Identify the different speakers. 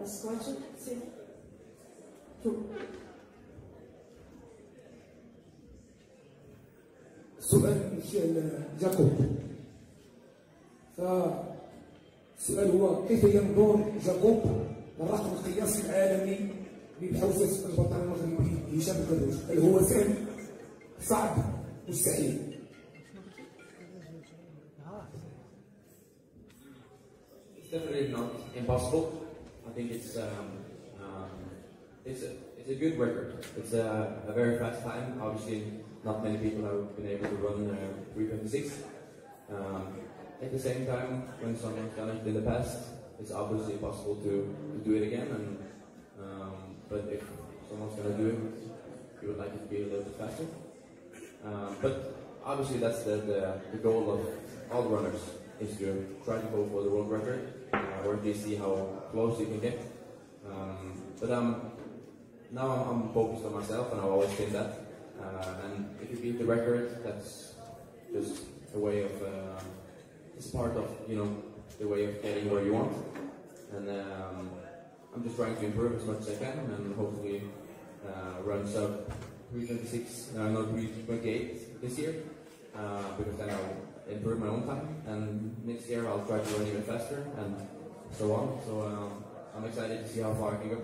Speaker 1: Question, Sid? Two.
Speaker 2: سؤال جاكوب فالسؤال هو كيف ينظر جاكوب للرقم القياسي العالمي لبحوثة البطل المغربي هشام الكروش هل هو سهل صعب مستحيل
Speaker 3: It's definitely not impossible. I think it's um, um, it's a it's a good record. It's a, a very fast time. Obviously, not many people have been able to run uh, 326. Um, at the same time, when someone's done it in the past, it's obviously possible to, to do it again. And um, but if someone's gonna do it, you would like it to be a little bit faster. Um, but obviously, that's the, the, the goal of all runners is to try to go for the world record, uh, or at least see how close you can get. Um, but um, now I'm, I'm focused on myself, and I've always been that. Uh, and if you beat the record, that's just a way of, uh, it's part of, you know, the way of getting where you want. And um, I'm just trying to improve as much as I can, and hopefully uh, run sub 326, uh, not 328 this year, uh, because then I'll improve my own time. And next year I'll try to run even faster, and so on. So um, I'm excited to see how far I can go.